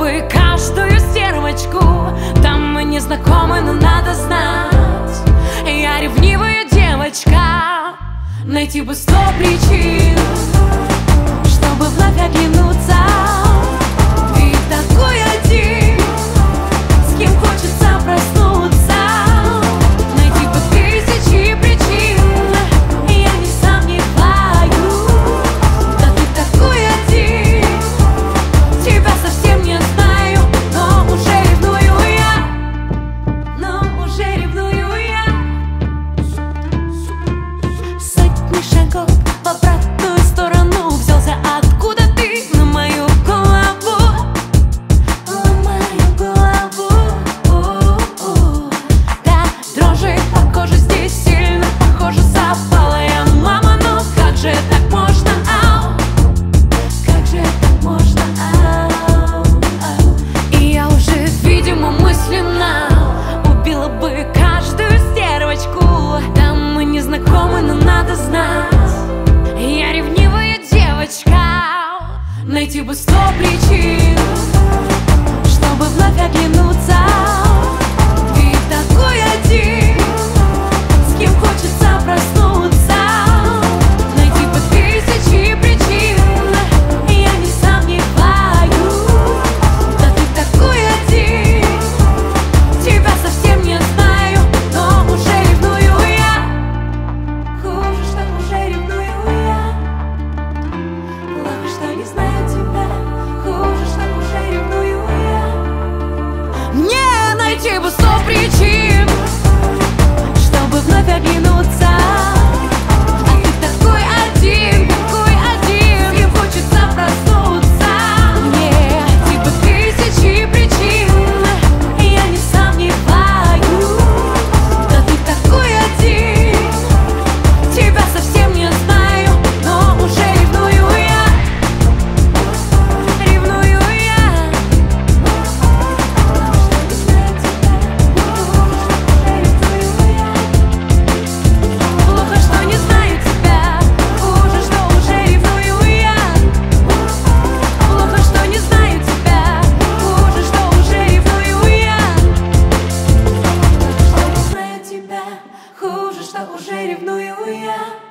губы, каждую стервочку Там мы не знакомы, но надо знать. Я ревнивая девочка Найти бы сто причин. мысленно Убила бы каждую стервочку. Там мы не знакомы, но надо знать. Я ревнивая девочка. Найти бы сто причин. детей сто причин. ревную я.